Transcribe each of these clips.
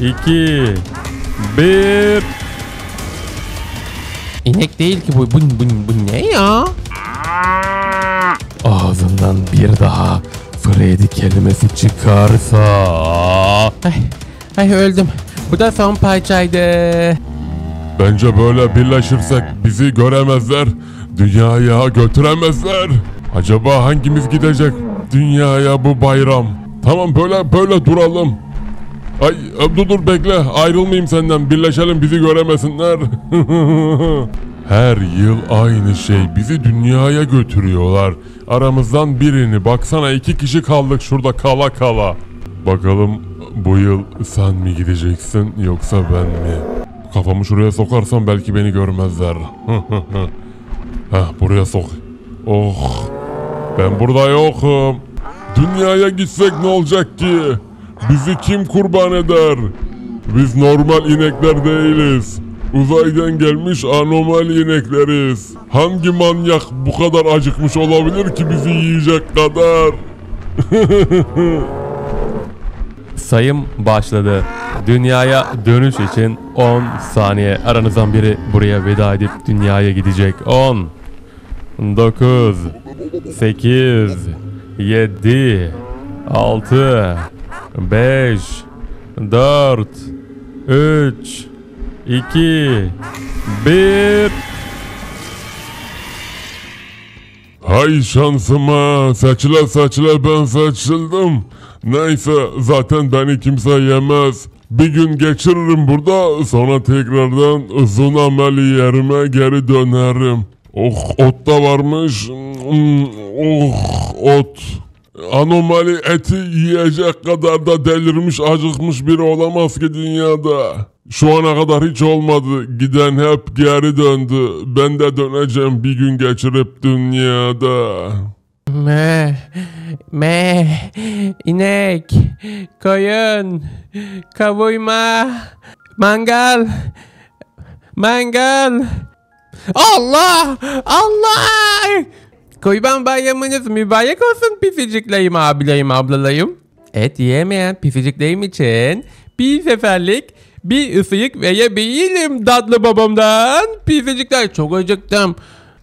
2 1 İnek değil ki bu. Bu, bu, bu ne ya? Ağzından bir daha Freddy kelimesi çıkarsa. Ay, ay öldüm. Bu da son parçaydı. Bence böyle birleşirsek bizi göremezler. Dünyaya götüremezler. Acaba hangimiz gidecek dünyaya bu bayram? Tamam böyle böyle duralım. Ay dur dur bekle ayrılmayayım senden birleşelim bizi göremesinler. Her yıl aynı şey bizi dünyaya götürüyorlar. Aramızdan birini baksana iki kişi kaldık şurada kala kala. Bakalım bu yıl sen mi gideceksin yoksa ben mi? Kafamı şuraya sokarsam belki beni görmezler. Heh buraya sok. Oh ben burada yokum. Dünyaya gitsek ne olacak ki? Bizi kim kurban eder? Biz normal inekler değiliz. Uzaydan gelmiş anomali inekleriz. Hangi manyak bu kadar acıkmış olabilir ki bizi yiyecek kadar? Sayım başladı. Dünyaya dönüş için 10 saniye. Aranızdan biri buraya veda edip dünyaya gidecek. 10 9 8 7 6 5 4 3 2 1 Hay şansıma seçile seçile ben seçildim. Neyse zaten beni kimse yemez. Bir gün geçiririm burada sonra tekrardan uzun ameli yerime geri dönerim. Oh ot da varmış. Hmm, Oh ot. Anomali eti yiyecek kadar da delirmiş acıkmış biri olamaz ki dünyada. Şu ana kadar hiç olmadı. Giden hep geri döndü. Ben de döneceğim bir gün geçirip dünyada. Me, me, inek, koyun, kavurma, mangal, mangal. Allah, Allah! Kurban bayramınız mübarek olsun pisiciklayım abilayım ablalayım. Et yemeyen pisiciklayım için bir seferlik bir ısıyık verebilirim tatlı babamdan. Pisicikler çok acıktım.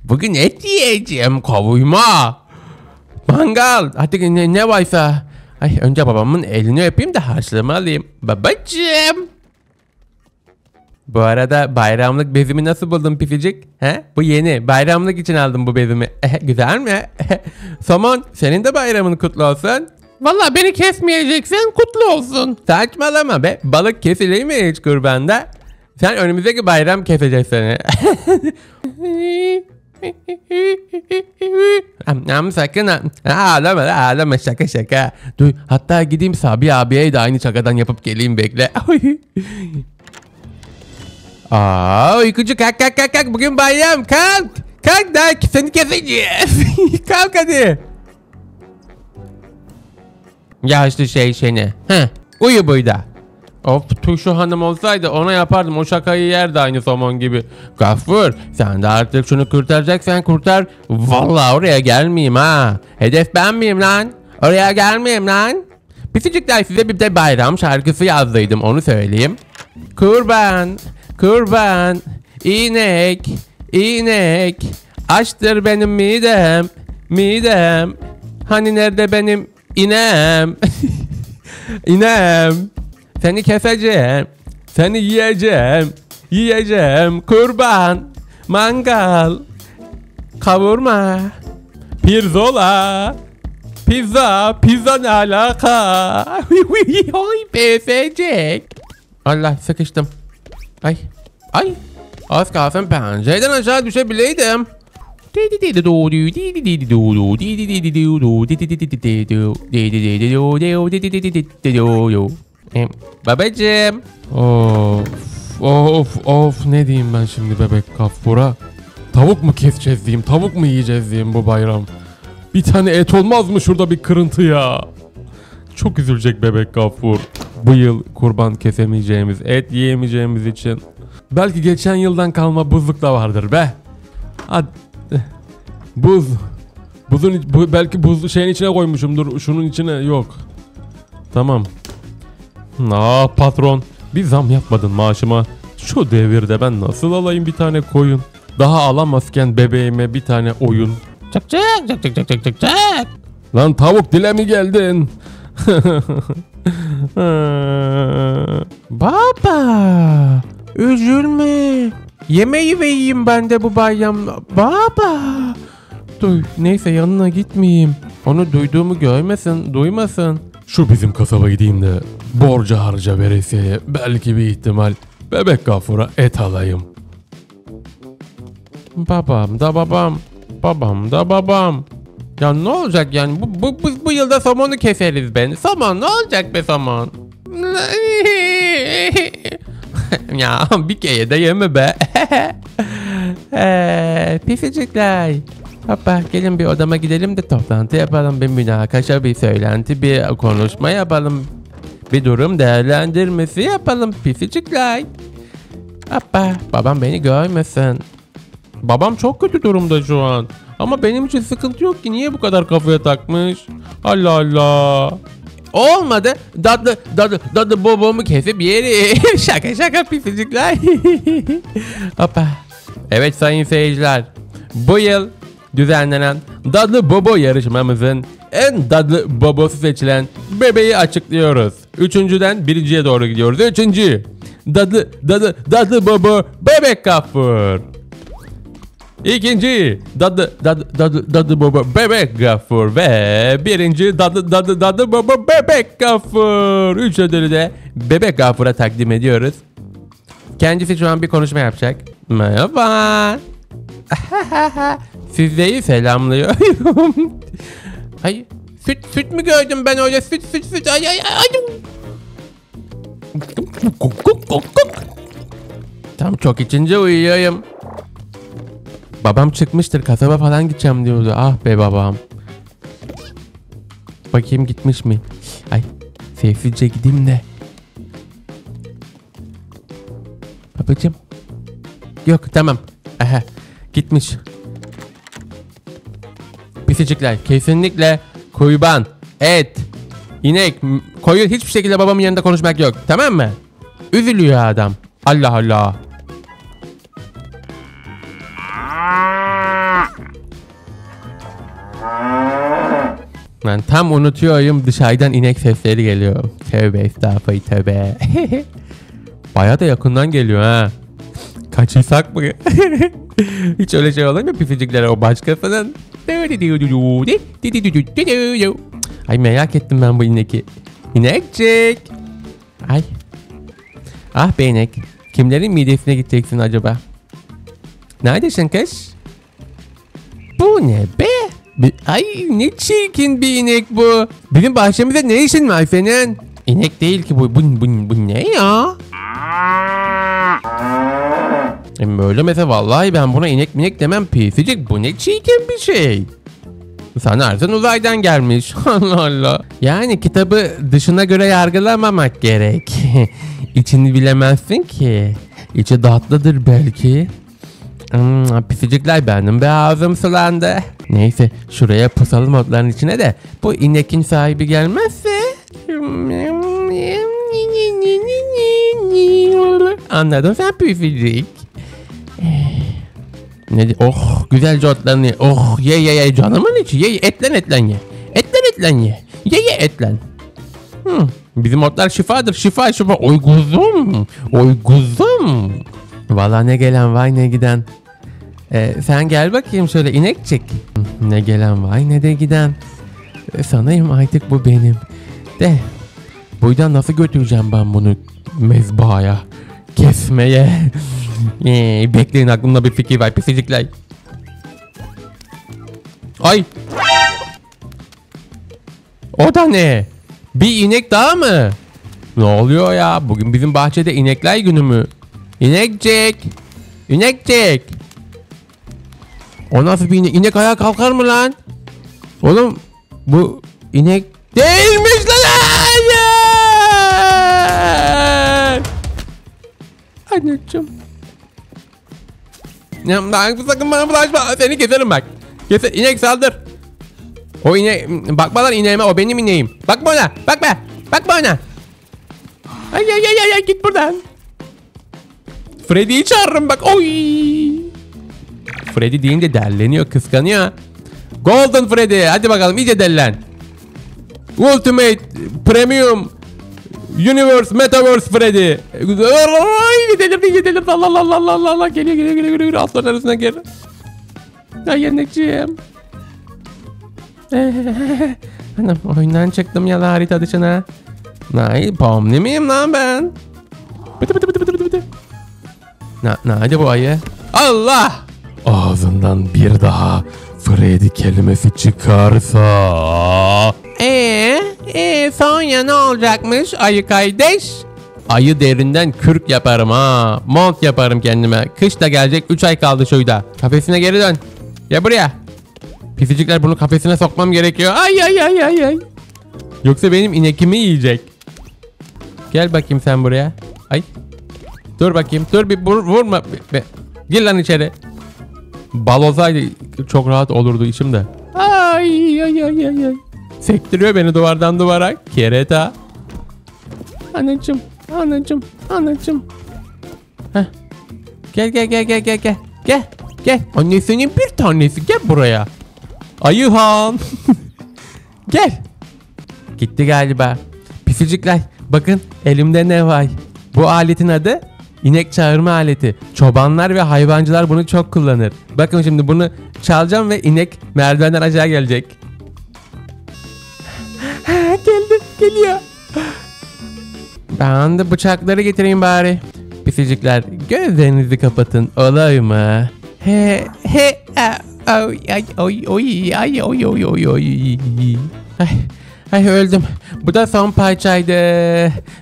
Bugün et yiyeceğim kavurma. Mangal. Hadi ne, ne varsa. Ay önce babamın elini öpeyim de harçlığımı alayım. Babacığım. Bu arada bayramlık bezimi nasıl buldun Pificik? He? Bu yeni. Bayramlık için aldım bu bezimi. Güzel mi? Somon senin de bayramın kutlu olsun. Valla beni kesmeyeceksen kutlu olsun. Saçmalama be. Balık kesilir mi hiç kurbanda? Sen önümüzdeki bayram keseceğiz seni. Am sakın ha- ağlama ağlama şaka şaka. Dur hatta gideyim Sabi abiye de aynı şakadan yapıp geleyim bekle. Aa uykucu kalk kalk kalk kalk bugün bayram kalk. Kalk da seni keseceğiz. kalk hadi. Yaşlı şey seni. Heh, uyu burada. Of Tuşu hanım olsaydı ona yapardım o şakayı yerdi aynı somon gibi. Gaffur sen de artık şunu kurtaracaksan kurtar. Vallahi oraya gelmeyeyim ha. Hedef ben miyim lan? Oraya gelmeyeyim lan. Pisicikler size bir de bayram şarkısı yazdıydım onu söyleyeyim. Kurban, kurban, inek, inek, açtır benim midem, midem. Hani nerede benim inem? inem. Seni keseceğim. Seni yiyeceğim. Yiyeceğim. Kurban. Mangal. Kavurma. Pirzola. Pizza. Pizza ne alaka? Ay pesecek. Allah sıkıştım. Ay. Ay. Az kalsın pencereden aşağı düşebileydim. Babacım. Of. Of of ne diyeyim ben şimdi bebek kafura? Tavuk mu keseceğiz diyeyim, tavuk mu yiyeceğiz diyeyim bu bayram. Bir tane et olmaz mı şurada bir kırıntı ya? Çok üzülecek bebek gafur. Bu yıl kurban kesemeyeceğimiz, et yiyemeyeceğimiz için. Belki geçen yıldan kalma buzluk da vardır be. Hadi. Buz. Buzun bu, belki buzlu şeyin içine koymuşumdur. Şunun içine yok. Tamam. Aa patron. Bir zam yapmadın maaşıma. Şu devirde ben nasıl alayım bir tane koyun? Daha alamazken bebeğime bir tane oyun. Çık çık çık çık çık çık çık. Lan tavuk dile mi geldin? Baba üzülme. Yemeği vereyim ben de bu bayram. Baba. Duy, neyse yanına gitmeyeyim. Onu duyduğumu görmesin, duymasın. Şu bizim kasaba gideyim de borca harca veresiye belki bir ihtimal bebek gafura et alayım. Babam da babam, babam da babam. Ya ne olacak yani bu, bu, bu, bu yılda somonu keseriz ben. Somon ne olacak be somon? ya bir kere de yeme be. Eee pisicikler. Hoppa gelin bir odama gidelim de toplantı yapalım. Bir münakaşa, bir söylenti, bir konuşma yapalım. Bir durum değerlendirmesi yapalım pisicikler. Hoppa babam beni görmesin. Babam çok kötü durumda şu an. Ama benim için sıkıntı yok ki. Niye bu kadar kafaya takmış? Allah Allah. Olmadı. Dadı dadı dadı babamı kesip yeri. şaka şaka pisicikler. Hoppa. Evet sayın seyirciler. Bu yıl düzenlenen Dadlı Bobo yarışmamızın en dadlı bobosu seçilen bebeği açıklıyoruz. Üçüncüden birinciye doğru gidiyoruz. Üçüncü. Dadlı, dadı, dadlı bobo bebek gafur. İkinci dadı dadı dadı dadı baba bebek gafur ve birinci dadı dadı dadı baba bebek gafur. Üç ödülü de bebek gafura takdim ediyoruz. Kendisi şu an bir konuşma yapacak. Merhaba. Sizleri selamlıyorum. Ay süt süt mü gördüm ben öyle süt süt süt ay ay ay. Tam çok içince uyuyorum. Babam çıkmıştır kasaba falan gideceğim diyordu. Ah be babam. Bakayım gitmiş mi? Ay sessizce gideyim de. Babacım. Yok tamam. Aha gitmiş. Pisicikler kesinlikle kurban, et, inek, koyun hiçbir şekilde babamın yanında konuşmak yok. Tamam mı? Üzülüyor adam. Allah Allah. Ben tam unutuyorum dışarıdan inek sesleri geliyor. Tövbe estağfurullah tövbe. Baya da yakından geliyor ha. Kaçırsak mı? Hiç öyle şey olur mu pisiciklere o başkasının? Ay merak ettim ben bu ineki. İnekcik. Ay. Ah be inek. Kimlerin midesine gideceksin acaba? Neredesin kız? Bu ne be? Ay ne çirkin bir inek bu. Bizim bahçemizde ne işin var senin? İnek değil ki bu. Bu, bu, bu ne ya? E böyle mesela vallahi ben buna inek minek demem pisicik. Bu ne çirkin bir şey. Sanarsın uzaydan gelmiş. Allah Allah. Yani kitabı dışına göre yargılamamak gerek. İçini bilemezsin ki. İçi tatlıdır belki. Hmm, pisicikler benim be ağzım sulandı. Neyse şuraya pusalım otların içine de bu inekin sahibi gelmezse. Anladın sen pisicik. Ne di- oh güzelce otlarını ye. Oh ye ye ye canımın içi ye ye, etlen etlen ye. Etlen etlen ye. Ye ye etlen. Hmm, bizim otlar şifadır şifa şifa. Oy kuzum. Oy kuzum. Valla ne gelen vay ne giden. Ee, sen gel bakayım şöyle inekçik. Ne gelen vay ne de giden. Ee, sanayım artık bu benim. De buradan nasıl götüreceğim ben bunu mezbahaya? Kesmeye. Ee, bekleyin aklımda bir fikir var pisicikler. Ay. O da ne? Bir inek daha mı? Ne oluyor ya? Bugün bizim bahçede inekler günü mü? İnekcik. İnekcik. O nasıl bir inek? İnek ayağa kalkar mı lan? Oğlum bu inek değilmiş lan. Anneciğim. Ya bak sakın bana bulaşma. Seni keserim bak. Keser. İnek saldır. O inek. Bakma lan ineğime o benim ineğim. Bakma ona. Bakma. Bakma ona. Ay ay ay, ay git buradan. Freddy'yi çağırırım bak. Oy. Freddy deyince derleniyor, kıskanıyor. Golden Freddy. Hadi bakalım iyice dellen. Ultimate Premium Universe Metaverse Freddy. Delirdi delirdi. Allah Allah Allah Allah Allah. Geliyor geliyor geliyor geliyor. Altların arasına gir. Ay yenekciğim. Anam oyundan çıktım ya harita dışına. Nay pomni miyim lan ben? Bıdı bıdı bıdı bıdı bıdı bıdı. Na, nerede bu ayı? Allah! Ağzından bir daha Freddy kelimesi çıkarsa... Ee, ee Sonya ne olacakmış ayı kardeş? Ayı derinden kürk yaparım ha. Mont yaparım kendime. Kış da gelecek 3 ay kaldı şuyda. Kafesine geri dön. Gel buraya. Pisicikler bunu kafesine sokmam gerekiyor. Ay ay ay ay ay. Yoksa benim inekimi yiyecek. Gel bakayım sen buraya. Ay. Dur bakayım. Dur bir vur, vurma. Be- be- Gir lan içeri. Bal olsaydı çok rahat olurdu içimde. Ay ay ay ay ay. Sektiriyor beni duvardan duvara. Kereta. Anacım, anacım, anacım. Heh. Gel gel gel gel gel gel. Gel. Gel. Annesinin bir tanesi. Gel buraya. Ayıhan. gel. Gitti galiba. Pisicikler. Bakın elimde ne var? Bu aletin adı inek çağırma aleti. Çobanlar ve hayvancılar bunu çok kullanır. Bakın şimdi bunu çalacağım ve inek merdivenden aşağı gelecek. Geldi, geliyor. Ben de bıçakları getireyim bari. Pisicikler gözlerinizi kapatın olay mı? He he a- ay ay ay ay ay ay ay ay ay ay Ay öldüm. Bu da son parçaydı.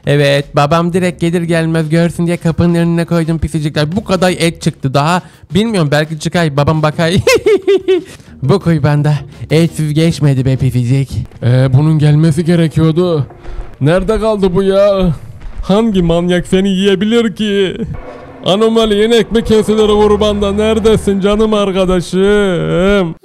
Evet babam direkt gelir gelmez görsün diye kapının önüne koydum pisicikler. Bu kadar et çıktı daha. Bilmiyorum belki çıkar babam bakar. Bu kuybanda etsiz geçmedi be pisicik. Ee, bunun gelmesi gerekiyordu. Nerede kaldı bu ya? Hangi manyak seni yiyebilir ki? Anomali yeni ekmek keseleri kurbanda neredesin canım arkadaşım?